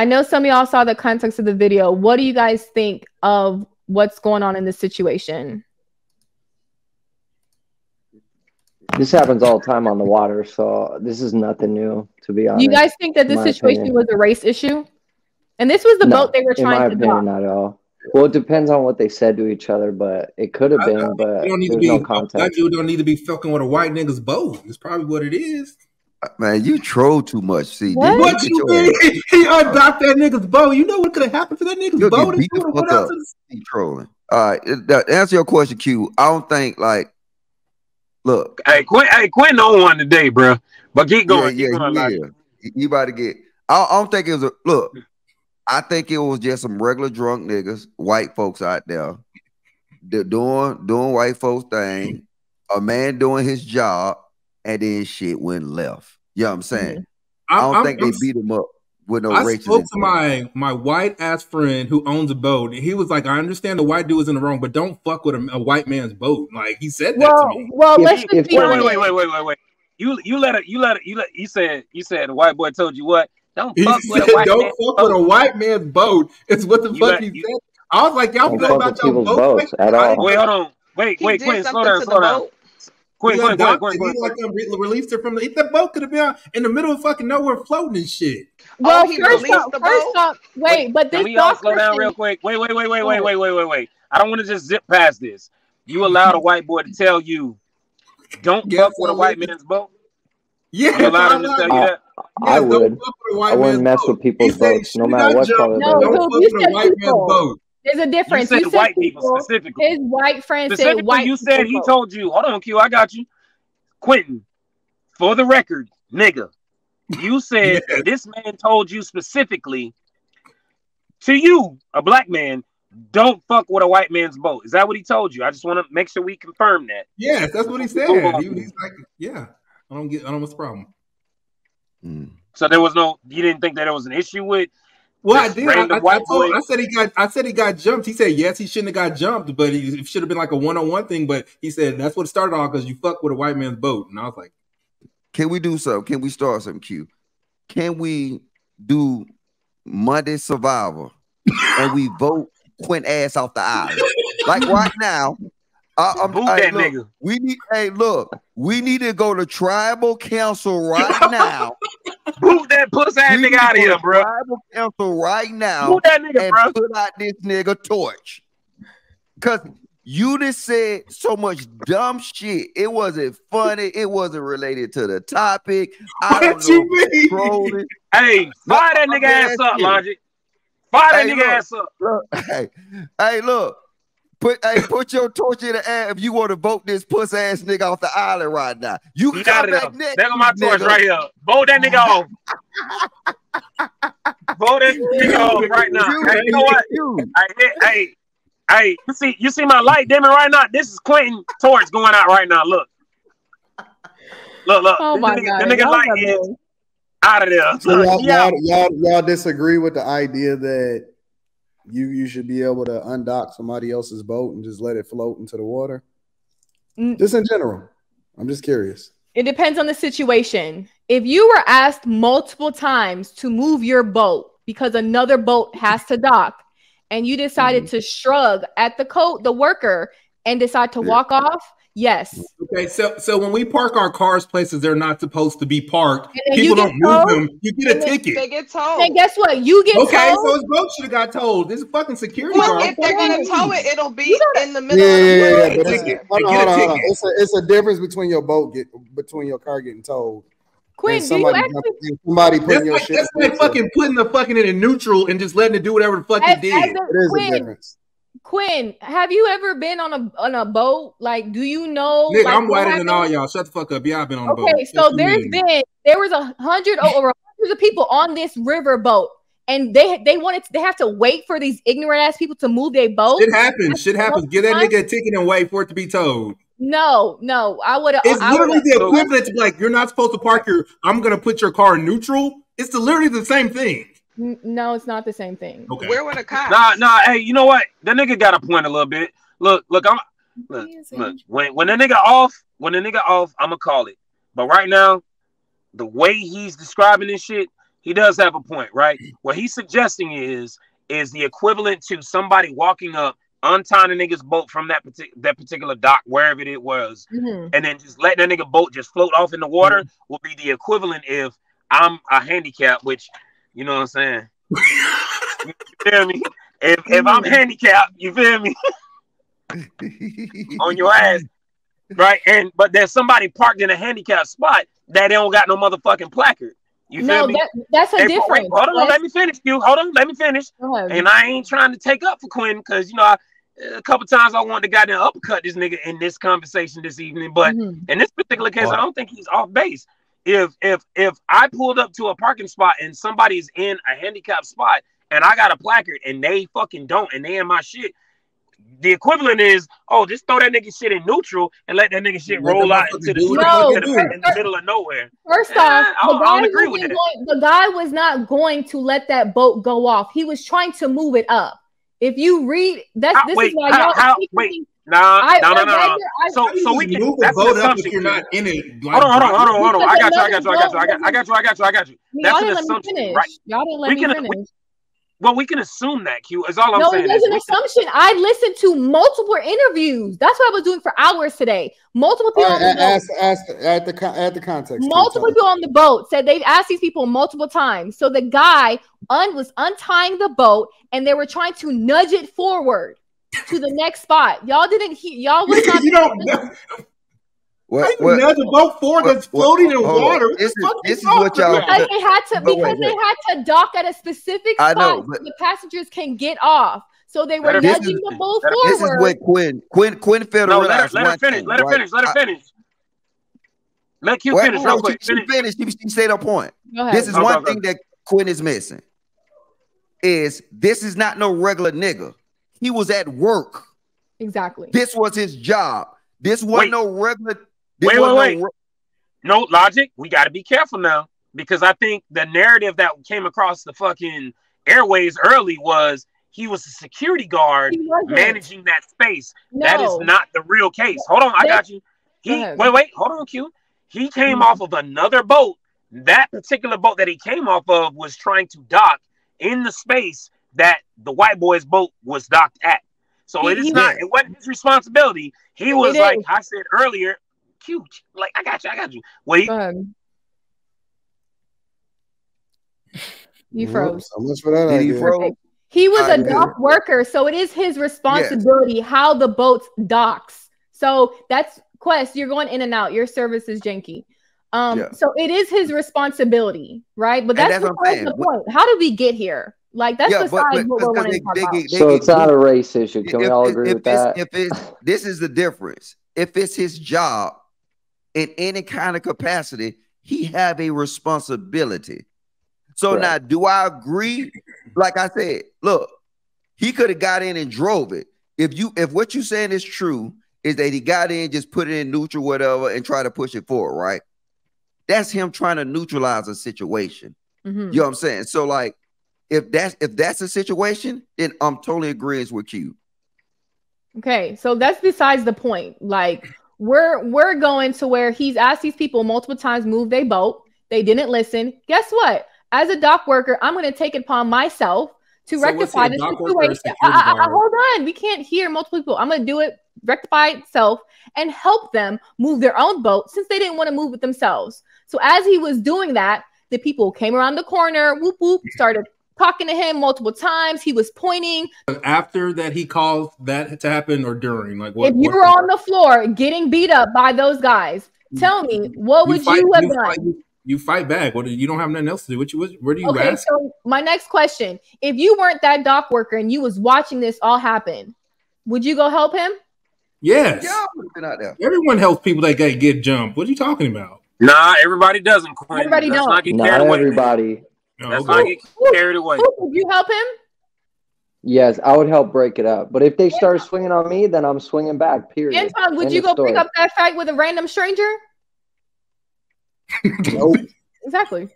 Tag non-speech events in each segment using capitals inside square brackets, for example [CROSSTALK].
I know some of y'all saw the context of the video. What do you guys think of what's going on in this situation? This happens all the time on the water, so this is nothing new, to be honest. You guys think that this situation opinion. was a race issue? And this was the no, boat they were trying in my to opinion, dock. Not at all. Well, it depends on what they said to each other, but it could have been. I, I, but don't need to be, no context. That dude don't need to be fucking with a white nigga's boat. It's probably what it is. Man, you troll too much. See, what, what you mean? [LAUGHS] He undocked that nigga's boat. You know what could have happened to that nigga's You'll boat? Get beat the fuck up. The... trolling. All right, that, answer your question, Q. I don't think like. Look, hey Quinn, hey Quinn, on one today, bro. But keep going. Yeah, keep yeah, going, yeah. You about to get. I, I don't think it was a look. I think it was just some regular drunk niggas, white folks out there, doing doing white folks thing. A man doing his job, and then shit went left. You know what I'm saying? Mm-hmm. I don't I'm, think I'm, they beat him up with no I spoke to my my white ass friend who owns a boat. He was like, "I understand the white dude is in the wrong, but don't fuck with a, a white man's boat." Like he said well, that to me. Well, if, let's if, wait, wait, wait, wait, wait, wait, wait. You you let it you let it you let you said you said the white boy told you what? Don't fuck he with said, a white Don't fuck boat. with a white man's boat. It's what the you fuck let, he you, said. I was like, y'all feel about your boat? boats at all. Wait, hold on. Wait, wait, Quinn, slow down, slow down. Quick, quick, quick, quick, quick. Like them re- released her from the. That boat could have been in the middle of fucking nowhere floating and shit. Well, oh, first off, first off, wait, wait, but this. Can we all slow down real quick? Wait, wait, wait, wait, wait, oh. wait, wait, wait, wait. I don't want to just zip past this. You mm-hmm. allowed a white boy to tell you, don't fuck with a white man's boat. Yeah, you allowed him to tell you that. I would. I wouldn't mess with people's boats, no matter what color. No, don't fuck with a white man's boat. There's a difference. You said, you said white people, people, specifically. His white friend said white. You said he told you. Hold on, Q. I got you. Quentin, for the record, nigga, you [LAUGHS] said yeah. this man told you specifically to you, a black man, don't fuck with a white man's boat. Is that what he told you? I just want to make sure we confirm that. Yes, that's what he said. He, he's like, yeah, I don't get. I don't know what's the problem. Mm. So there was no. You didn't think that there was an issue with well, I did. I, I, I, told, I, said he got. I said he got jumped. He said yes, he shouldn't have got jumped, but he should have been like a one on one thing. But he said that's what started off because you fuck with a white man's boat, and I was like, "Can we do something? Can we start something? Q? Can we do Monday Survivor and we vote Quint ass off the island? like right now, I, I'm, Boot that look, nigga. We need. Hey, look, we need to go to tribal council right [LAUGHS] now. Boot that pussy ass nigga out of here, bro. Tribal council right now. Boot that nigga, and bro. Put out this nigga torch. Cause you just said so much dumb shit. It wasn't funny. It wasn't related to the topic. I don't what know. Mean? Hey, fire that nigga ass up, Logic. Fire that hey, nigga look, ass up. Look, [LAUGHS] hey, hey, look. Put hey, put your torch in the air if you want to vote this puss ass nigga off the island right now. You can got it up. Next, there go my torch right here. Vote that nigga off. vote that [LAUGHS] nigga off right now. You, hey, you know what? Hey, hey, hey, you see, you see my light dimming right now. This is Quentin torch going out right now. Look, look, look. Oh my nigga, god, the nigga light is out of there. So y'all, y'all, y'all, y'all disagree with the idea that you you should be able to undock somebody else's boat and just let it float into the water? Mm. Just in general. I'm just curious. It depends on the situation. If you were asked multiple times to move your boat because another boat has to dock, and you decided mm-hmm. to shrug at the coat, the worker, and decide to yeah. walk off, Yes. Okay, so so when we park our cars places they're not supposed to be parked, people don't move them. You get a ticket. They get towed. And guess what? You get okay. Towed. So his boat should have got towed. This is fucking security well, If they're gonna tow it, it'll be in the middle. Yeah, yeah, yeah. yeah. Ticket. Hold on, hold on, hold on. It's a it's a difference between your boat get between your car getting towed. Quinn, somebody, do you actually, somebody putting that's your like, shit. That's like fucking putting the fucking in a neutral and just letting it do whatever the fuck as, it did. A, it is Quinn, a difference. Quinn, have you ever been on a on a boat? Like, do you know? Like, I'm whiter than all y'all. Shut the fuck up. Yeah, I've been on okay, a boat. Okay, so there's been there was a hundred oh, over hundreds of people on this river boat, and they they wanted to, they have to wait for these ignorant ass people to move their boat. Shit happens. Shit happens. Give that nigga a ticket and wait for it to be towed. No, no, I would have. It's literally the equivalent to like you're not supposed to park your. I'm gonna put your car in neutral. It's the, literally the same thing. No, it's not the same thing. Okay. Where were the cops? Nah, nah. Hey, you know what? The nigga got a point a little bit. Look, look. I'm look, look. When when the nigga off, when the nigga off, I'ma call it. But right now, the way he's describing this shit, he does have a point, right? What he's suggesting is is the equivalent to somebody walking up, untying a nigga's boat from that particular that particular dock, wherever it was, mm-hmm. and then just letting that nigga boat just float off in the water mm-hmm. will be the equivalent if I'm a handicap, which you know what I'm saying. [LAUGHS] you feel me? If if I'm mm-hmm. handicapped, you feel me? [LAUGHS] on your ass, right? And but there's somebody parked in a handicap spot that they don't got no motherfucking placard. You feel no, that, that's a hey, difference. hold on, let me finish, you. Hold on, let me finish. And I ain't trying to take up for Quinn because you know I, a couple times I wanted to goddamn uppercut this nigga in this conversation this evening, but mm-hmm. in this particular case, I don't think he's off base. If if if I pulled up to a parking spot and somebody's in a handicapped spot and I got a placard and they fucking don't and they in my shit, the equivalent is, oh, just throw that nigga shit in neutral and let that nigga shit roll out into the, no, into the, in the middle of nowhere. First off, I, the, guy agree with that. Going, the guy was not going to let that boat go off. He was trying to move it up. If you read, that's how, this wait, is why how, y'all how, wait. Nah, I, no, no, no, no. So, so we can move a boat up if you're not in it. Hold on, hold on, hold on, hold on. I got you, I got you, I got you, I got you, I got you, I got you, I got you. That's an assumption, right? Y'all didn't let me finish. Well, we can assume that, Q. Is all I'm no, saying. No, it's an assumption. I listened to multiple interviews. That's what I was doing for hours today. Multiple people right, on the ask, boat. Ask, at the at the context. Multiple people on the boat said they've asked these people multiple times. So the guy un, was untying the boat, and they were trying to nudge it forward to the next spot. Y'all didn't hear. Y'all was not. you don't. What, what, nudge a boat forward that's floating in water. This is, this is what y'all. Because they had to because wait, they had to dock at a specific spot know, so the passengers can get off. So they were nudging is, the boat forward. This is what Quinn Quinn Quinn failed to no, realize. Let her, let her finish. Thing, let her right? finish. Let her finish. Let Q finish real quick. She, finish. She, she stayed on point. This is one thing that Quinn is missing. Is this is not no regular nigga. He was at work. Exactly. This was his job. This wasn't no regular wait, wait, wait. No, no logic. We got to be careful now because I think the narrative that came across the fucking airways early was he was a security guard managing that space. No. That is not the real case. Hold on, I got you. He wait, wait, hold on, Q. He came mm-hmm. off of another boat. That particular boat that he came off of was trying to dock in the space that the white boy's boat was docked at. So he, it is not, it wasn't his responsibility. He was like is. I said earlier, cute. Like, I got you, I got you. Wait. You froze. So much for that. He froze? He was I a dock did. worker, so it is his responsibility yes. how the boat docks. So that's Quest. You're going in and out. Your service is janky. Um, yeah. so it is his responsibility, right? But that's, that's the point. How did we get here? Like that's yeah, besides but, but, what we're wanting to talk about. They, so it's not a race issue. Can if, we all agree if with that? If it's [LAUGHS] this is the difference. If it's his job in any kind of capacity, he have a responsibility. So right. now, do I agree? Like I said, look, he could have got in and drove it. If you if what you saying is true, is that he got in, just put it in neutral, whatever, and try to push it forward, right? That's him trying to neutralize a situation. Mm-hmm. You know what I'm saying? So, like, if that's if that's the situation, then I'm totally agrees with you. Okay, so that's besides the point. Like, we're we're going to where he's asked these people multiple times move their boat. They didn't listen. Guess what? As a dock worker, I'm going to take it upon myself to so rectify this situation. I, I, I, hold on, we can't hear multiple people. I'm going to do it, rectify itself, and help them move their own boat since they didn't want to move it themselves. So as he was doing that, the people came around the corner, whoop whoop, started talking to him multiple times. He was pointing. After that, he called that to happen or during? Like, what? If you what were on the floor getting beat up by those guys, tell me what you would fight, you have you done? Fight, you fight back. What you don't have nothing else to do. What you where do you okay, ask? So my next question: If you weren't that dock worker and you was watching this all happen, would you go help him? Yes. Yeah, Everyone helps people that get, get jumped. What are you talking about? Nah, everybody doesn't. Quinn. Everybody don't. Not, not everybody. That's okay. not get carried away. Would you help him? Yes, I would help break it up. But if they start swinging on me, then I'm swinging back. Period. Anton, would End you go story. pick up that fight with a random stranger? [LAUGHS] nope. Exactly.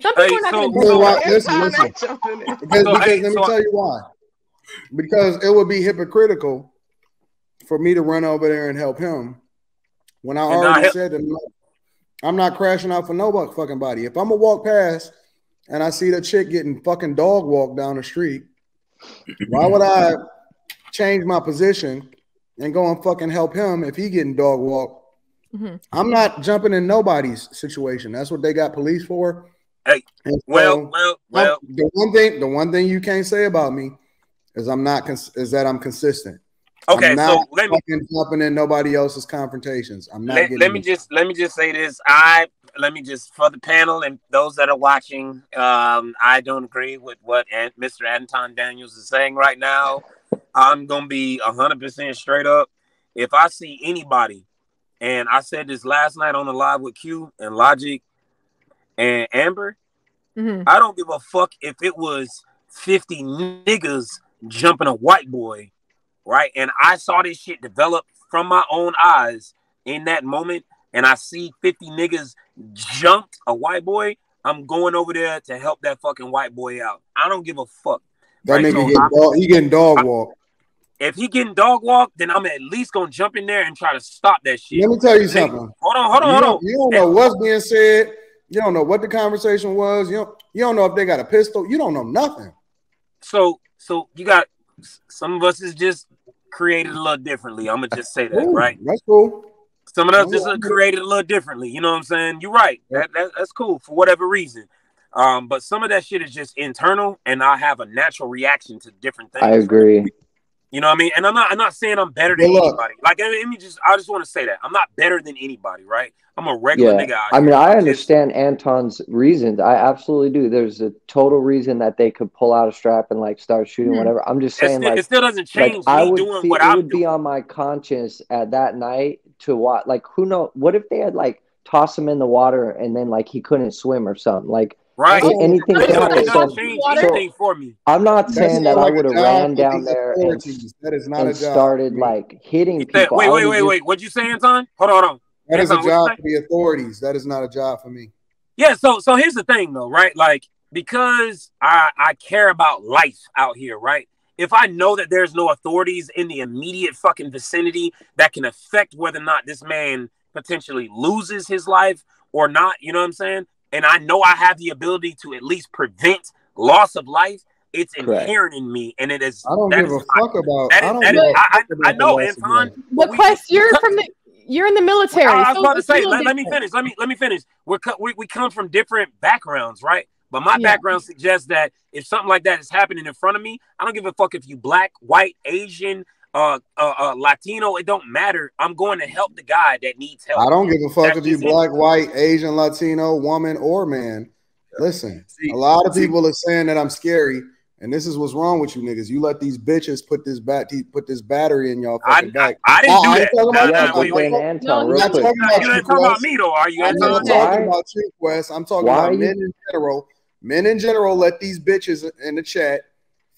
Some people hey, are not so, going to why, listen, listen. Because, because let me tell you why. Because it would be hypocritical for me to run over there and help him when I already said that I'm not crashing out for no fucking body. If I'm gonna walk past and I see the chick getting fucking dog walked down the street, why would I change my position and go and fucking help him if he getting dog walked? Mm-hmm. I'm not jumping in nobody's situation. That's what they got police for. Hey, so, well, well, well. The one thing, the one thing you can't say about me is I'm not cons- is that I'm consistent. Okay, I'm so let me jumping in nobody else's confrontations. I'm not. Let, let me just let me just say this. I let me just for the panel and those that are watching. Um, I don't agree with what Mr. Anton Daniels is saying right now. I'm gonna be hundred percent straight up. If I see anybody, and I said this last night on the live with Q and Logic and Amber, mm-hmm. I don't give a fuck if it was 50 niggas jumping a white boy, right? And I saw this shit develop from my own eyes in that moment, and I see 50 niggas jumped a white boy. I'm going over there to help that fucking white boy out. I don't give a fuck. That right? nigga so getting dog, he getting dog walk. If he getting dog walk, then I'm at least gonna jump in there and try to stop that shit. Let me tell you something. Hold on, hold on, you hold on. You don't know what's being said. You don't know what the conversation was. You don't, you don't know if they got a pistol. You don't know nothing. So so you got some of us is just created a little differently. I'm gonna just say that, Ooh, right? That's cool. Some of us just created a little differently. You know what I'm saying? You're right. That, that, that's cool for whatever reason. Um, but some of that shit is just internal, and I have a natural reaction to different things. I agree. You know what I mean? And I'm not I'm not saying I'm better than anybody. Like let me just I just want to say that. I'm not better than anybody, right? I'm a regular yeah. nigga. I mean, I understand Anton's reasons. I absolutely do. There's a total reason that they could pull out a strap and like start shooting hmm. whatever. I'm just saying still, like it still doesn't change like, I would doing what I'm would doing. be on my conscience at that night to watch like who know what if they had like tossed him in the water and then like he couldn't swim or something. Like Right. Oh, anything can happen. So, so, for me. I'm not saying that like I would have ran down there and, that is not and started like hitting people. Wait, wait, wait, just... wait. What'd you say, Anton? Hold on, hold on. That Anton, is a job for the authorities. That is not a job for me. Yeah. So, so here's the thing, though, right? Like, because I I care about life out here, right? If I know that there's no authorities in the immediate fucking vicinity that can affect whether or not this man potentially loses his life or not, you know what I'm saying? And I know I have the ability to at least prevent loss of life, it's Correct. inherent in me, and it is. I don't give a fuck my, about. That is, I don't that is, I, I, I know, Anton. But Quest, you're from the. You're in the military. I, I was so about to say. Let, let, me finish. Let me let me finish. We're we, we come from different backgrounds, right? But my yeah. background suggests that if something like that is happening in front of me, I don't give a fuck if you black, white, Asian, uh, uh, uh, Latino, it don't matter. I'm going to help the guy that needs help. I don't give a fuck That's if you black, it. white, Asian, Latino, woman, or man. Listen, see, a lot of see, people are saying that I'm scary, and this is what's wrong with you niggas. You let these bitches put this bat put this battery in y'all fucking I, back. I, I didn't do that. Talking about yeah, wait, wait. Anton, no, not talking about you. talking about me though, are you? I'm not talking about you, Wes. I'm talking Why about men in general. Men in general let these bitches in the chat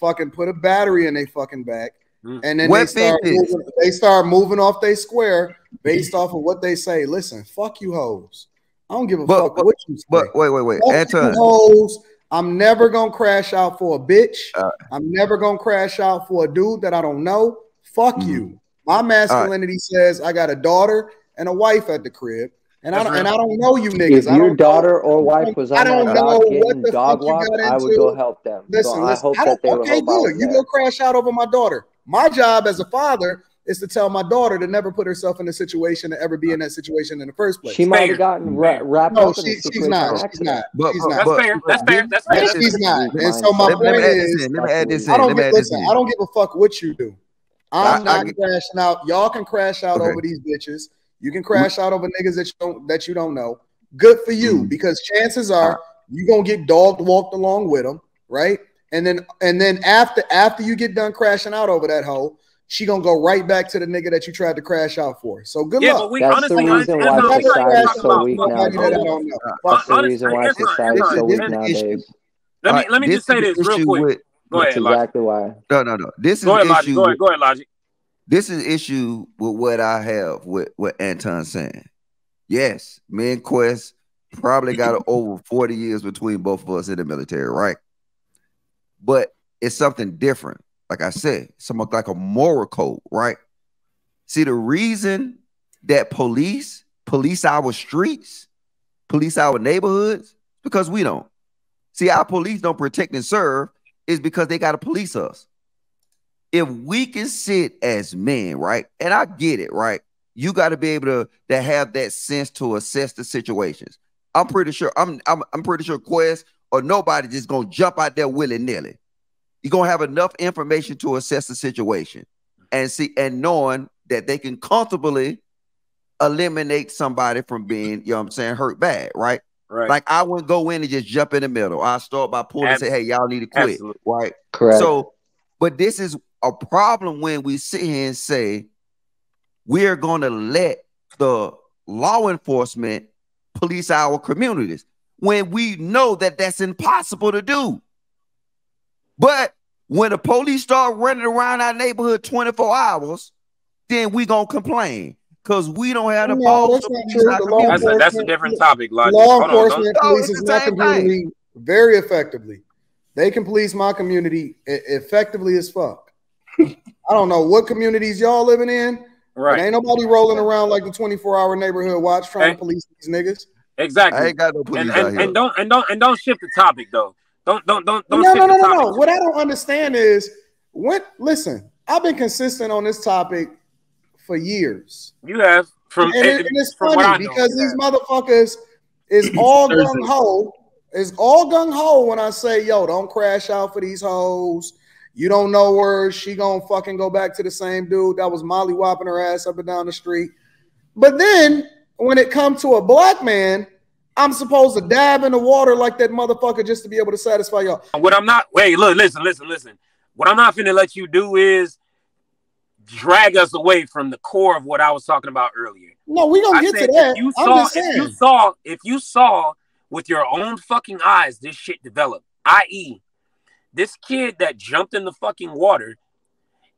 fucking put a battery in their fucking back. And then they start, moving, they start moving off their square based off of what they say. Listen, fuck you hoes. I don't give a but, fuck but, what you say. But wait, wait, wait. Fuck Anton. hoes. I'm never gonna crash out for a bitch. Uh, I'm never gonna crash out for a dude that I don't know. Fuck mm-hmm. you. My masculinity right. says I got a daughter and a wife at the crib. And I, don't, and I don't know you niggas. If your daughter know, or wife was on I don't know what the dog walk, I would go help them. Listen, so listen. I, I don't, okay, good. You go crash out over my daughter. My job as a father is to tell my daughter to never put herself in a situation to ever be in that situation in the first place. She might have gotten ra- wrapped no, up. She, she's not. She's not. But, she's not. That's fair. That's fair. That's fair. She's not. And so my let, point is, let me add this in. I don't give, listen. I don't give a fuck what you do. I'm I, not I, crashing out. Y'all can crash out okay. over these bitches. You can crash out over niggas that you don't that you don't know. Good for you mm. because chances are you're gonna get dogged walked along with them, right? And then and then after after you get done crashing out over that hoe, she gonna go right back to the nigga that you tried to crash out for. So good yeah, luck. But we, That's honestly, the reason why society's so weak nowadays. That's the reason why society's so weak nowadays. Let me let me just say this real quick. With, go ahead. Exactly why. No, no, no. This is go ahead, issue. Logic. Go ahead. Go ahead, Logic. This is issue with what I have with what Anton's saying. Yes, me and Quest probably got over 40 years between both of us in the military, right? But it's something different like I said, somewhat like a moral code, right? See, the reason that police police our streets, police our neighborhoods, because we don't. See, our police don't protect and serve is because they got to police us. If we can sit as men, right? And I get it, right? You got to be able to, to have that sense to assess the situations. I'm pretty sure, I'm, I'm, I'm pretty sure Quest or nobody just gonna jump out there willy-nilly. You're gonna have enough information to assess the situation and see and knowing that they can comfortably eliminate somebody from being, you know what I'm saying, hurt bad, right? Right. Like I wouldn't go in and just jump in the middle. I start by pulling and say, hey, y'all need to quit. Absolutely. Right. Correct. So, but this is a problem when we sit here and say we're gonna let the law enforcement police our communities when we know that that's impossible to do. But when the police start running around our neighborhood 24 hours, then we gonna complain because we don't have the No, balls. that's police true. our The law community. That's a, that's a different topic. Logic. Law Hold on, don't- enforcement No, polices it's the my same community very effectively. They can police my community effectively as fuck. I don't know what communities y'all living in. But Right. ain't nobody rolling around like the 24 hour neighborhood watch trying Hey. to police these niggas. Exactly. I ain't got no police and, out here. and don't and don't and don't shift the topic though. Don't don't don't don't no, shift no, no, the no, topic. no. What I don't understand is when listen, I've been consistent on this topic for years. You have from and, it- and it's from funny because these have. motherfuckers is all gung ho. Is all gung ho when I say, yo, don't crash out for these hoes. You don't know where she gonna fucking go back to the same dude that was molly whopping her ass up and down the street. But then when it comes to a black man, I'm supposed to dab in the water like that motherfucker just to be able to satisfy y'all. What I'm not wait, look, listen, listen, listen. What I'm not finna let you do is drag us away from the core of what I was talking about earlier. No, we don't I get to that. if you I'm saw just if you saw if you saw with your own fucking eyes this shit develop, i.e., this kid that jumped in the fucking water,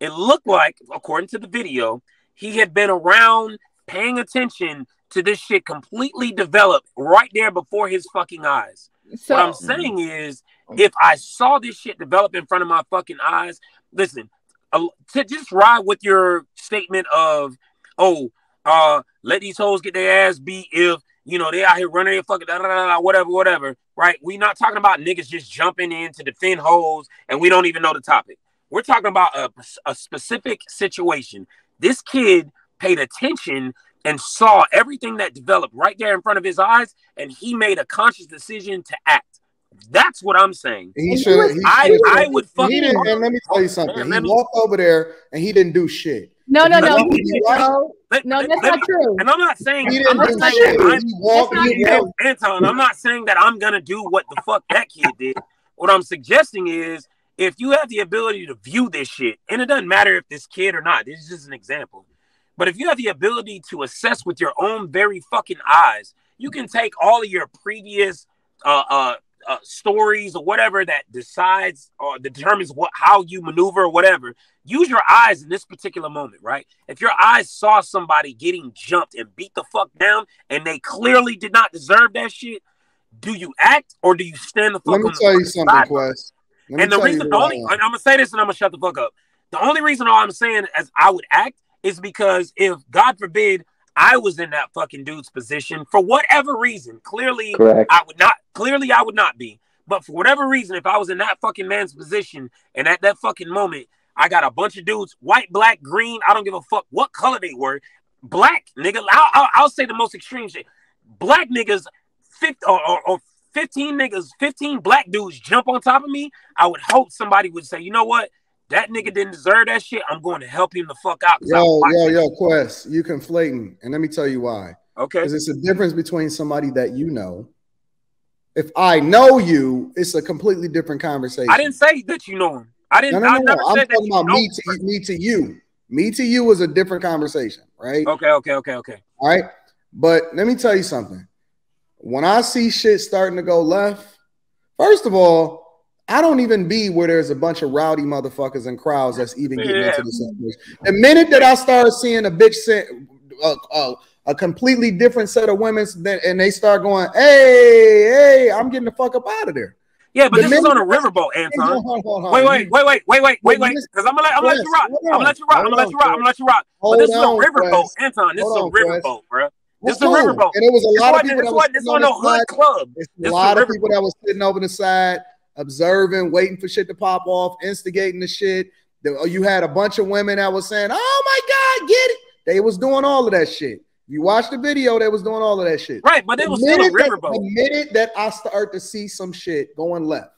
it looked like, according to the video, he had been around paying attention to this shit completely develop right there before his fucking eyes. So what I'm saying is, if I saw this shit develop in front of my fucking eyes, listen, uh, to just ride with your statement of, oh, uh, let these hoes get their ass beat if you know they out here running their fucking da, da, da, da, whatever, whatever, right? we not talking about niggas just jumping in to defend hoes and we don't even know the topic. We're talking about a, a specific situation. This kid paid attention and saw everything that developed right there in front of his eyes, and he made a conscious decision to act. That's what I'm saying. He should. he was- he I should've- I would fucking. He didn't, and let me tell you oh, something. Man, he let me- walked over there and he didn't do shit. no, no, no, Let me- no, let- no, that's let not me- true. And I'm not saying He I'm didn't not do saying shit. I'm He walked. That's He walked. Anton, I'm not saying that I'm gonna do what the fuck that kid did. What I'm suggesting is if you have the ability to view this shit, and it doesn't matter if this kid or not, this is just an example. But if you have the ability to assess with your own very fucking eyes, you can take all of your previous uh uh, uh stories or whatever that decides or determines what how you maneuver or whatever. Use your eyes in this particular moment, right? If your eyes saw somebody getting jumped and beat the fuck down and they clearly did not deserve that shit, do you act or do you stand the fuck Let me tell you something? Quest. And the reason, the only, I'm gonna say this, and I'm gonna shut the fuck up. The only reason all I'm saying as I would act is because if God forbid I was in that fucking dude's position for whatever reason, clearly Correct. I would not. Clearly I would not be. But for whatever reason, if I was in that fucking man's position and at that fucking moment, I got a bunch of dudes, white, black, green. I don't give a fuck what color they were. Black nigga. I'll, I'll, I'll say the most extreme shit. Black niggas, 50, or, or, or 15 niggas, 15 black dudes jump on top of me, I would hope somebody would say, you know what? That nigga didn't deserve that shit. I'm going to help him the fuck out. Yo, yo, yo, Quest, you conflating, and let me tell you why. Okay. Because it's a difference between somebody that you know. If I know you, it's a completely different conversation. I didn't say that you know him. I didn't. no, I no, no. I'm that talking about me him. to me to you. Me to you is a different conversation, right? Okay, okay, okay, okay. All right. But let me tell you something. When I see shit starting to go left, first of all, I don't even be where there's a bunch of rowdy motherfuckers and crowds that's even getting Yeah. into the situation. The minute that I start seeing a bitch say, uh, uh, a completely different set of women, and they start going, "Hey, hey, I'm getting the fuck up out of there." Yeah, but The this is on a riverboat, Anton. Hold hold on. Wait, wait, wait, wait, wait, wait, wait, Wait. Because I'm gonna let I'm gonna let you rock. I'm gonna let you rock. I'm gonna let you rock. I'm gonna let you rock. But this is a riverboat. Anton. This Hold is a riverboat, bro. This is a riverboat. And there was a lot of people this that was sitting on the no hood club. It's a lot of people that was sitting over the side, observing, waiting for shit to pop off, instigating the shit. Oh, you had a bunch of women that was saying, "Oh my god, get it!" They was doing all of that shit. You watch the video, they was doing all of that shit. Right, but they The was still a riverboat. The minute that I start to see some shit going left,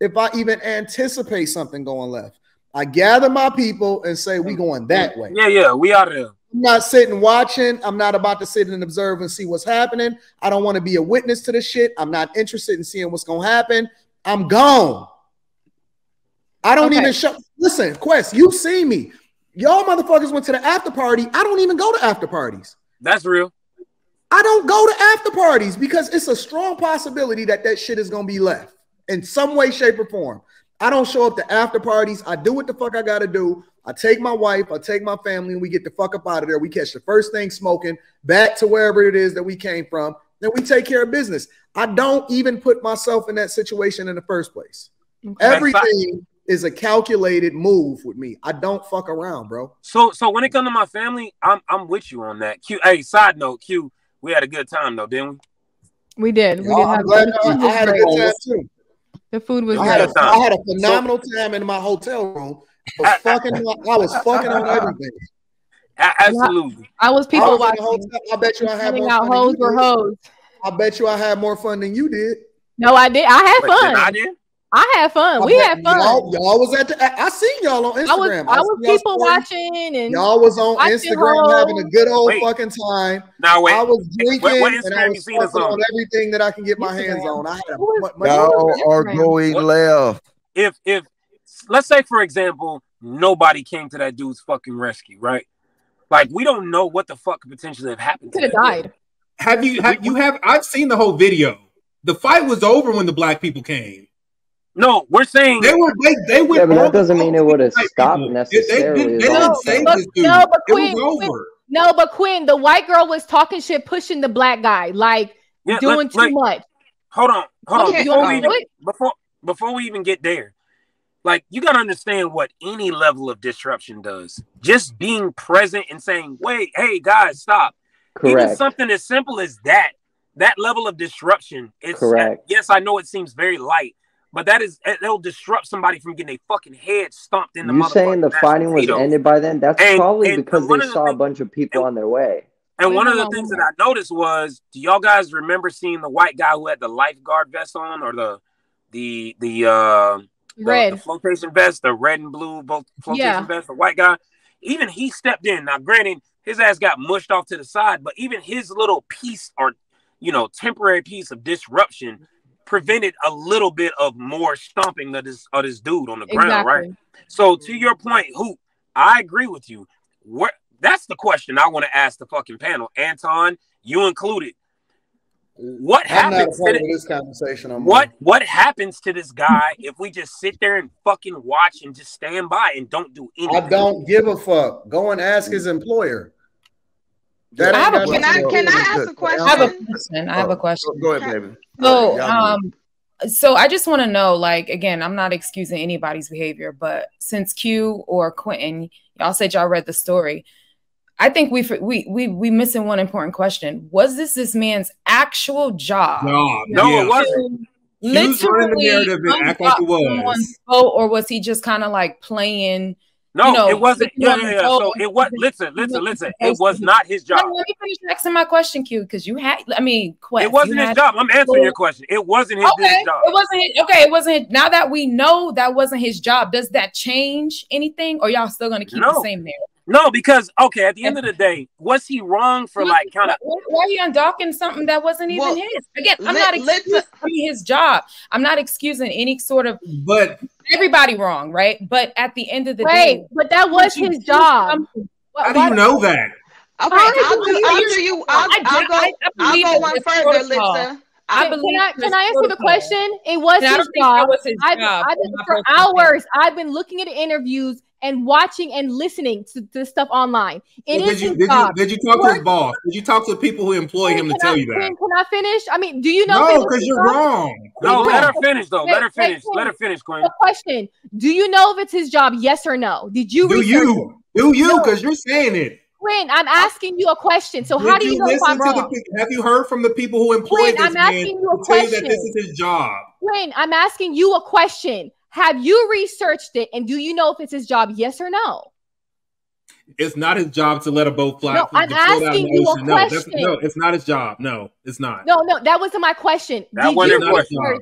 if I even anticipate something going left, I gather my people and say, "We going that way." Yeah, yeah, we out there. I'm not sitting watching. I'm not about to sit and observe and see what's happening. I don't want to be a witness to this shit. I'm not interested in seeing what's gonna happen. I'm gone. I don't Okay. even show. Listen, Quest, you see me. Y'all motherfuckers went to the after party. I don't even go to after parties. That's real. I don't go to after parties because it's a strong possibility that that shit is gonna be left in some way, shape, or form. I don't show up to after parties. I do what the fuck I gotta do. I take my wife, I take my family, and we get the fuck up out of there. We catch the first thing smoking back to wherever it is that we came from. Then we take care of business. I don't even put myself in that situation in the first place. Everything is a calculated move with me. I don't fuck around, bro. So so when it comes to my family, I'm I'm with you on that. Q hey, side note, Q, we had a good time though, didn't we? We did. We Y'all, did I'm have glad I, I had a good time too. The food was good. I had, great. a, I had a phenomenal time in my hotel room. I was fucking, I was fucking on [LAUGHS] everything. A- absolutely. I was I people was in the watching. hotel. I bet you I had more out fun than hoes you were did. hoes. I bet you I had more fun than you did. No, I did. I had But fun. then I did. I had fun. I We had fun. Y'all, y'all was at the. I I seen y'all on Instagram. I was Instagram. I was seen people stories. watching and Y'all was on Instagram hoes. having a good old Wait. fucking time. Now wait. I was What- drinking what and I was seen fucking on on? everything that I can get my hands on. I had a Who was- much, much Y'all are going What? left. If if let's say for example, nobody came to that dude's fucking rescue, right? Like we don't know what the fuck could potentially have happened. could have died. Have you have you have I've seen the whole video. The fight was over when the black people came. No, we're saying They were they they went Yeah, but that doesn't mean it would have with the white stopped people. necessarily. They, they, as they didn't as- save but- this dude. no, but it Quinn- was Quinn- over. No, but Quinn, the white girl was talking shit, pushing the black guy, like yeah, doing let- too like, much. hold on, hold Okay, on. Before want we me to do even before before we even get there, like you gotta understand what any level of disruption does. Just being present and saying, "Wait, hey guys, stop." Even something as simple as that, that level of disruption. It's Correct. yes, I know it seems very light, but that is it'll disrupt somebody from getting a fucking head stomped in the You saying the fighting was ended by then? That's And- probably and because they of the saw a bunch of people on their way. And one of the things that I noticed was, do y'all guys remember seeing the white guy who had the lifeguard vest on, or the the the uh the, Red. the flotation vest, the red and blue both flotation Yeah. vest, the white guy? Even he stepped in. Now, granted, his ass got mushed off to the side, but even his little piece or you know temporary piece of disruption prevented a little bit of more stomping of this of this dude on the ground, right? So to your point, who I agree with you. What that's the question I want to ask the fucking panel. Anton, you included. What I'm happens to part of the, this conversation. I'm what what happens to this guy if we just sit there and fucking watch and just stand by and don't do anything? I don't give a fuck. Go and ask his employer. That I have a- got can I- to can I ask it. a question? I have a question. I have a question. Go, go ahead, baby. So, um, so I just want to know, like, again, I'm not excusing anybody's behavior, but since Q or Quentin, y'all said y'all read the story. I think we we we we missing one important question. Was this this man's actual job? Nah, No, yeah. it wasn't. He was the narrative like it was. boat, or was he just kind of like playing? No, You know, it wasn't. Yeah, yeah, yeah. So it was. Listen, listen, listen. It was not his job. me let me finish asking my question, Q, because you had. I mean, Quest, It wasn't his job. I'm answering your question. It wasn't his Okay, his job. it wasn't. His, okay, it wasn't. Now that we know that wasn't his job, does that change anything, or y'all still gonna keep the same there? No, because okay, at the end of the day, was he wrong for like kind of Why, why are you undocking something that wasn't even Well, his? Again, I'm let- not let's- his job. I'm not excusing any sort of But everybody wrong, right? But at the end of the Wait, day, but that was his job. something- Why- how do why- you know that? Okay, How did I'll you do. do I'll your- do you. I'll, I- I'll go. I- I I'll go one further. Lisa. I Can, believe can I there's can I answer the question? It was And I don't his job. was his I've, job, I've been for hours. I've been looking at interviews and watching and listening to, to stuff online. It Well, is did you did you did you talk to his boss? Did you talk to the people who employ him to Can tell I, you that? Can, can I finish? I mean, do you know? No, because you're job? wrong. no. Let her finish though. Wait, Let her finish. Let her finish, Queen. The question: Do you know if it's his job? Yes or no? Did you Do research you? Do you? No. Because you're saying it. Quinn, I'm asking you a question. So how do you, you know if I'm wrong? The, have you heard from the people who employ Quinn, this I'm asking you a question. that this is his job? Quinn, I'm asking you a question. Have you researched it, and do you know if it's his job? Yes or no? It's not his job to let a boat fly. No, I'm asking you a no, question. No, it's not his job. No, it's not. No, no, that wasn't my question. That did wasn't question.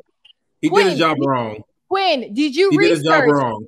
He Quinn, did his job wrong. Quinn, did you he research? Did his job wrong.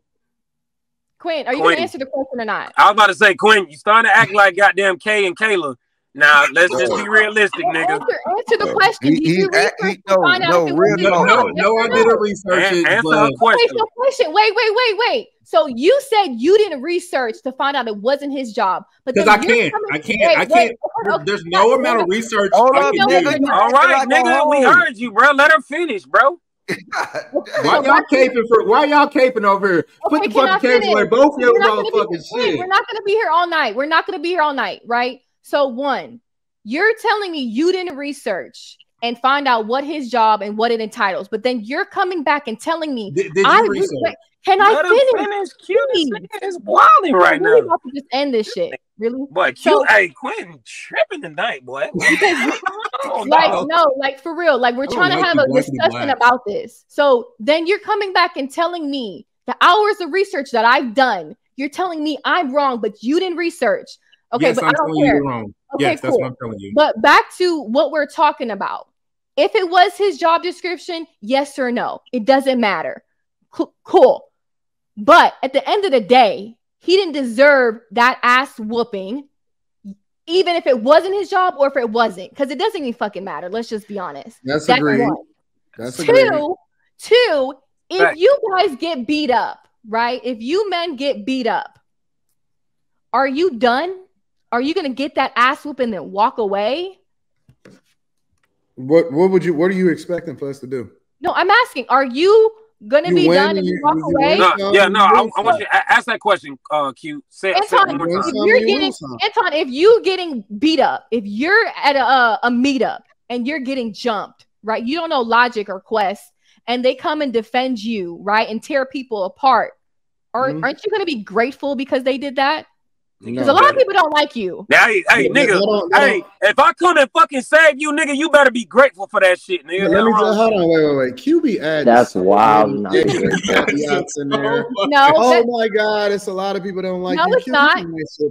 Quinn, are you going to answer the question or not? I was about to say, Quinn, you starting to act like goddamn Kay and Kayla. Now let's just be realistic, nigga. Answer, answer the question. Did you research he, no, no, real, no, no, no, I didn't research it. Answer but... her question. Wait, so question. Wait, wait, wait, wait. So you said you didn't research to find out it wasn't his job, but because I can't, I can't, wait, I can't. Wait, there's no amount of research. Hold on, nigga. All right, nigga, we heard you, bro. Let her finish, bro. [LAUGHS] why y'all caping for? Why y'all caping over here? Put okay, the fucking cameras away. Both of y'all motherfucking shit. We're not gonna be here all night. We're not gonna be here all night, right? So one, you're telling me you didn't research and find out what his job and what it entitles, but then you're coming back and telling me did, did I research? Can Let I finish? finish? Cute is wilding right really now. About to just end this shit. Really? Boy, cute. So, hey, Quinn, tripping tonight, boy. [LAUGHS] oh, like no. no, like for real. Like we're trying to have a discussion about this. So then you're coming back and telling me the hours of research that I've done. You're telling me I'm wrong, but you didn't research. Okay, yes, but I'm I don't care. wrong. Okay, yes, cool. that's what I'm telling you. But back to what we're talking about. If it was his job description, yes or no, it doesn't matter. cool. But at the end of the day, he didn't deserve that ass whooping, even if it wasn't his job or if it wasn't, because it doesn't even fucking matter. Let's just be honest. That's, That's agreed. One. That's two, agreed. two. If right. you guys get beat up, right? If you men get beat up, are you done? Are you gonna get that ass whoop and then walk away? What What would you What are you expecting for us to do? No, I'm asking. Are you gonna be win, done and you, walk you away? No, yeah, no. I, I, want you to ask that question. Uh, Q. Say, Anton, say if you're getting Anton, if you getting beat up, if you're at a, a meetup and you're getting jumped, right? You don't know logic or quest, and they come and defend you, right, and tear people apart. Are, mm-hmm. Aren't you going to be grateful because they did that? Because no, a lot of people don't like you. Hey, hey, nigga. Hey, if I come and fucking save you, nigga, you better be grateful for that shit, nigga. Let me just, hold on, wait, wait, wait. QB ad. That's wild. [LAUGHS] in there. [LAUGHS] no. Oh my god, it's a lot of people don't like no, you. it's not.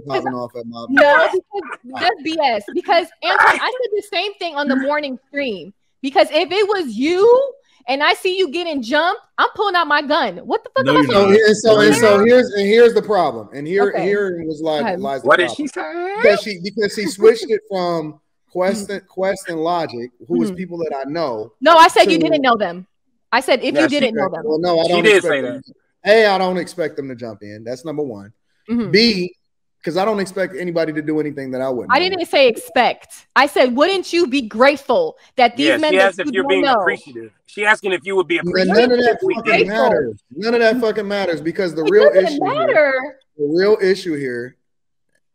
Popping off at my no, because that's BS. Because Anton, I said the same thing on the morning stream. Because if it was you and I see you getting jumped, I'm pulling out my gun. What the fuck no, am I so, and so and so here's and here's the problem. And here okay. here was like lies what did she say? Because she because she switched it from [LAUGHS] Quest and Quest and Logic, who mm-hmm. is people that I know. No, I said to, you didn't know them. I said if yeah, you didn't know them. Well, no, I don't. She did say that. A, I don't expect them to jump in. That's number one. Mm-hmm. B, because I don't expect anybody to do anything that I wouldn't. I didn't say expect. I said, wouldn't you be grateful that these yeah, men? She asked if you're being know, appreciative. She asking if you would be appreciative. none of that fucking matters. None of that fucking matters because the it real issue, here, the real issue here,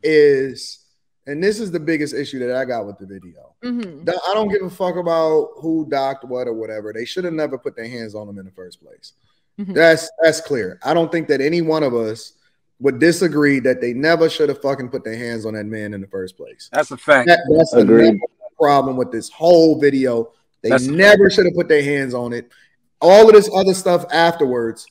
is, and this is the biggest issue that I got with the video. Mm-hmm. I don't give a fuck about who docked what or whatever. They should have never put their hands on them in the first place. Mm-hmm. That's that's clear. I don't think that any one of us would disagree that they never should have fucking put their hands on that man in the first place. That's a fact. That, that's the problem with this whole video. They that's never should have put their hands on it. All of this other stuff afterwards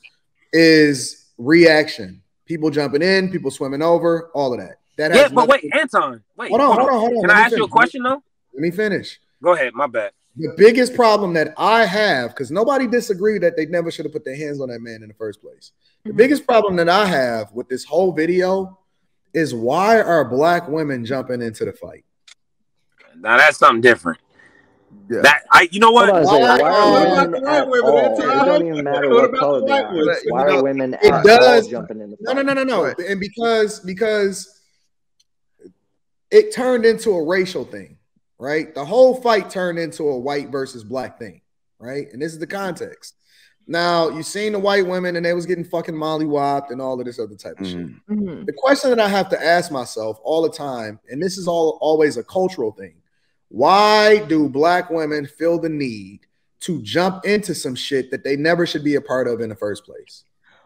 is reaction. People jumping in, people swimming over, all of that. That yeah, but wait, Anton, wait. Hold on, hold on, hold on. Can I ask finish. you a question though? Let me finish. Go ahead, my bad. The biggest problem that I have, because nobody disagreed that they never should have put their hands on that man in the first place. The mm-hmm. biggest problem that I have with this whole video is why are black women jumping into the fight? Now that's something different. Yeah. That I, you know what? On, why, why, are women at all? It don't even matter what color they are. Why are women it at does, all jumping in the fight? No, no, no, no, no. And because because it turned into a racial thing, right? The whole fight turned into a white versus black thing, right? And this is the context. Now you seen the white women and they was getting fucking mollywopped and all of this other type of mm-hmm. shit. Mm-hmm. The question that I have to ask myself all the time, and this is all always a cultural thing: Why do black women feel the need to jump into some shit that they never should be a part of in the first place?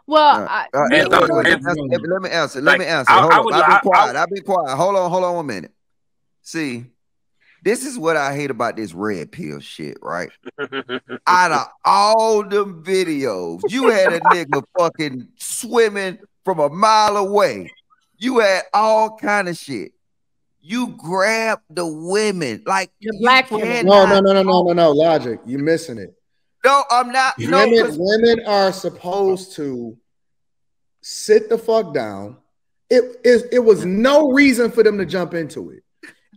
Well, I, Uh, me- wait, wait, wait, let, let- let me answer. Let Like, me answer. I- Hold I on. would- I've been I- I- quiet. I've been quiet. Hold on. Hold on one minute. See, this is what I hate about this red pill shit, right? Out of all them videos, you had a nigga fucking swimming from a mile away. You had all kind of shit. You grabbed the women like The you black women. No, no, no, no, no, no, no. Logic. You're missing it. No, I'm not. No, women, 'cause- women are supposed to sit the fuck down. It, it it was no reason for them to jump into it.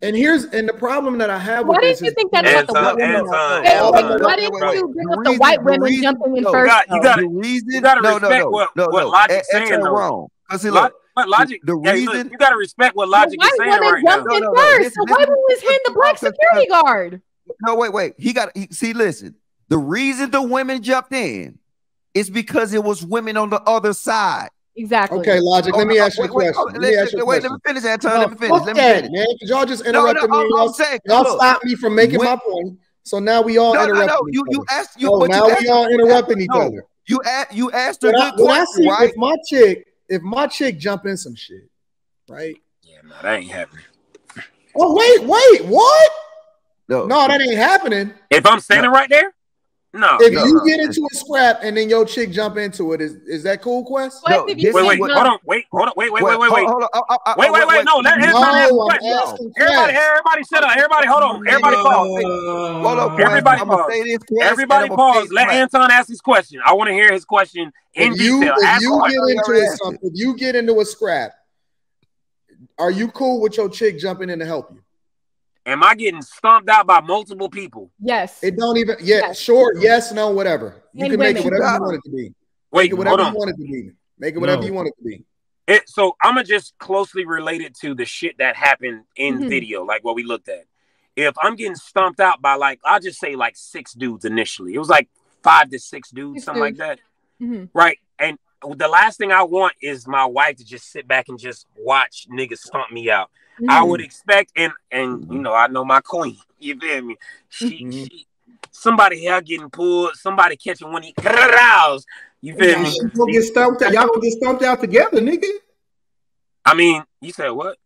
And here's and the problem that I have with Why didn't you is think that about the white Anton, women? Anton, Anton. why didn't wait, wait. you bring up the white women reason- jumping in no, first? you got- the reason gotta no, no, respect no, what- no, what no. Logic's saying, though. wrong. Cause see, look, but logic, the hey, look, reason- you gotta respect what logic is saying right now. jumped No, in no, no, first. listen, the white listen, woman was hitting the black listen, security guard. no, wait, wait. He got he, see. Listen, the reason the women jumped in is because it was women on the other side. Exactly. okay, logic. Let me ask you a Wait, wait, question. Let me let- ask you a wait, let me finish, Anton. Let me finish. fuck Let me that, finish. man. 'cause Y'all just No, no, interrupted me. Y'all, saying, stopped me from making my point. So now we all no, no, interrupting no. each You you asked you, So now you we all asked, interrupting each other. You asked you asked a good question, see right? if my chick, if my chick jump in some shit, right? Yeah, no, that ain't happening. Oh wait, wait, what? No, No, that ain't happening. If I'm standing right there, no. If no, you no. get into a scrap and then your chick jump into it, is is that cool, Quest? No, if you Wait, wait, hold on, wait, hold on, wait, wait, wait, wait, wait. Hold, hold on. I- I- I- Wait, wait, wait, no, let No, Anton ask a I'm question. Everybody, everybody shut up. Everybody, hold on. Everybody pause. Hold up, Everybody I'm pause. say this. Quest, Everybody pause. Let this. Anton ask his question. I want to hear his question in If you detail. if you get into a, asked some- it. if you get into a scrap, are you cool with your chick jumping in to help you? Am I getting stomped out by multiple people? Yes. It don't even yeah, Yes. sure, yes, no, whatever. You And can make it whatever you want it to be. Make Wait, it whatever hold you want it to be. Make it whatever No. you want it to be. It, so I'm gonna just closely related to the shit that happened in Mhm. video, like what we looked at. If I'm getting stomped out by like, I'll just say like six dudes initially. It was like five to six dudes, Six something like dudes. that. Mhm. Right. And the last thing I want is my wife to just sit back and just watch niggas stomp me out. I Mhm. would expect, and and you know, I know my queen. [LAUGHS] You feel me? She, Mhm. she somebody hair getting pulled, somebody catching one of these rows. You feel Y'all me? gonna get stumped out. Y'all gonna get stumped out together, nigga. I mean, you said what?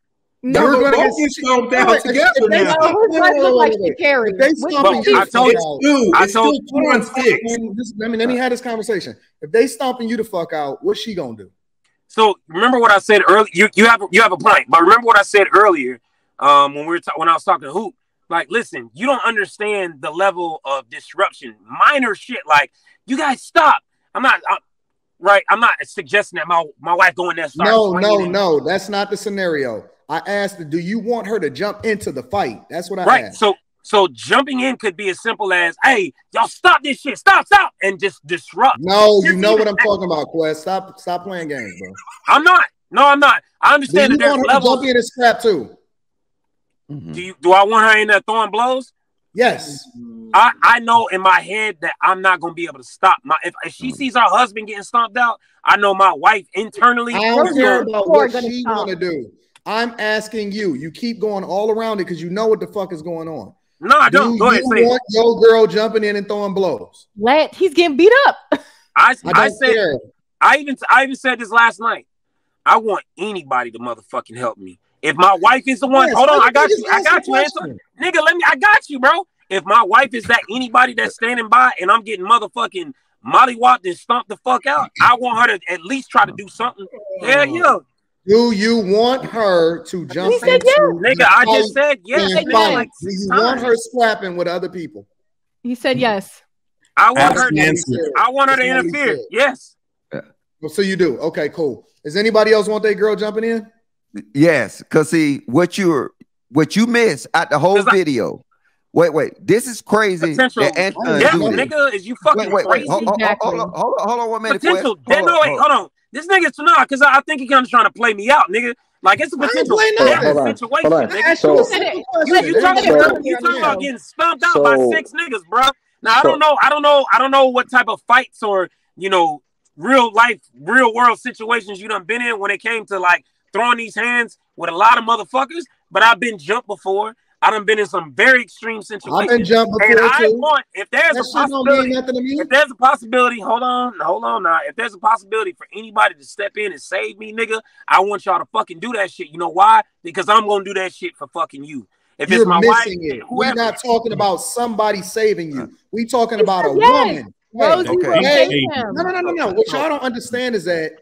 No, Y'all You're gonna gonna get- get stumped Wait, out if- together if they now. stop- no, his look like wait, she wait. If they Which stomping you I told fuck you- Dude, I it's told- still two on six. man, just- let me let me have this conversation. If they stomping you the fuck out, what's she gonna do? So remember what I said earlier. You you have you have a point, but remember what I said earlier. Um, when we were ta- when I was talking to Hoop, like, listen, you don't understand the level of disruption. Minor shit, like you guys stop. I'm not I, right. I'm not suggesting that my my wife going there. No, no, no. That's not the scenario. I asked, do you want her to jump into the fight? That's what I Right. asked. So so jumping in could be as simple as, hey, y'all stop this shit, stop, stop, and just disrupt. No, you Just know what I'm talking about, Quest. Stop, stop playing games, bro. I'm not. No, I'm not. I Do understand you that there's want her to levels. jump in and scrap too? Mhm. Do you do I want her in there throwing blows? Yes. I, I know in my head that I'm not gonna be able to stop my if, if she sees her husband getting stomped out, I know my wife internally I don't care about what she stomp. want to do. I'm asking you. You keep going all around it because you know what the fuck is going on. No, I Do don't. you Go ahead, say it. want your girl jumping in and throwing blows? Let he's getting beat up. I, I I, said care. I even I even said this last night. I want anybody to motherfucking help me. If my wife is the one, Yes, hold on, I got you. I got you, Anton. question. Nigga, let me I got you, bro. If my wife is that anybody that's standing by and I'm getting motherfucking mollywopped and stomped the fuck out, I want her to at least try to do something. Yeah, yeah. Do you want her to jump He said into yes. Nigga, I just said yes. and nigga, like Do you six want her scrapping with other people? He said yes. I want Ask her to, answer. I want her to That's what he interfere. Yes. Well, so you do. Okay, cool. Does anybody else want their girl jumping in? Yes, because see what you're what you miss at the whole 'Cause I- video. Wait, wait. This is crazy. Potential that death, this. nigga. Is you fucking Wait, wait, wait. crazy? Hold, hold, hold, hold, on, hold on, hold on one minute. potential Quest. death. Hold No, on, wait, hold hold on. This nigga's no, because I, I think he kind of trying to play me out, nigga. Like it's a potential playing death. Hold on, situation, hold on. nigga. So- you a He said simple it. You, question. you Look, talking look, about you talking about getting stomped out by six niggas, bro. Now I So- don't know, I don't know, I don't know what type of fights or you know real life, real world situations you done been in when it came to like throwing these hands with a lot of motherfuckers. But I've been jumped before. I done been in some very extreme situations. I've been jumped before and I too. want if there's That a shit don't mean possibility, nothing to me. if there's a possibility, hold on, hold on now. If there's a possibility for anybody to step in and save me, nigga, I want y'all to fucking do that shit. You know why? Because I'm gonna do that shit for fucking you. If You're it's my wife, it. whoever. We're not talking about somebody saving you. We talking about a Yes. woman. Rosie Okay. Hey. No, no, no, no, no. What y'all don't understand is that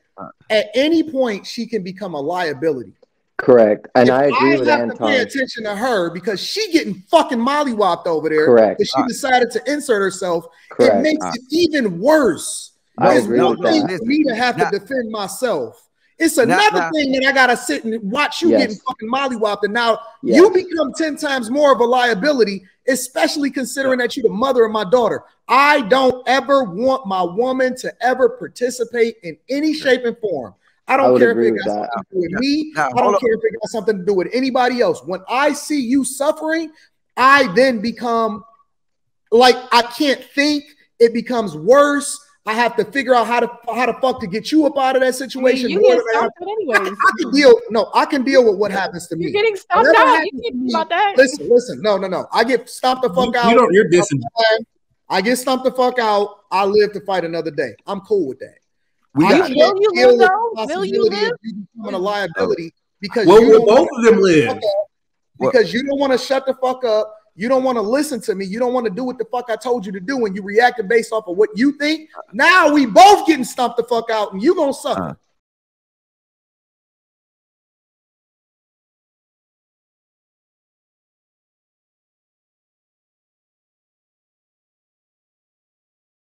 at any point she can become a liability. Correct. And If I agree with have to pay attention to her because she getting fucking mollywopped over there. Correct. Because she uh, decided to insert herself. It Correct. makes it uh, even worse. I It's agree one with thing that. for me to have Now- to defend myself. It's another now- thing that I gotta sit and watch you Yes. getting fucking mollywopped, and now Yes. you become ten times more of a liability, especially considering that you're the mother of my daughter. I don't ever want my woman to ever participate in any shape and form. I I don't would care if it got that. something to do with me. Now, I don't up. care if it got something to do with anybody else. When I see you suffering, I then become like I can't think. It becomes worse. I have to figure out how to how to fuck to get you up out of that I mean, situation. you get I, stopped anyways. I can deal. No, I can deal with what happens to me. You're getting stopped Whatever out. You happens can't me- about that. Listen, listen. No, no, no. I get stomped the fuck You, out. you don't. You're dissing. I get stomped the fuck out. I live to fight another day. I'm cool with that. We I got can't Will you live, though? the Will you possibility live? of you becoming a liability because Well, you will don't both of them live? because you don't want to shut the fuck up. You don't want to listen to me. You don't want to do what the fuck I told you to do, and you reacted based off of what you think. Uh, now we both getting stumped the fuck out, and you gonna suffer. Uh,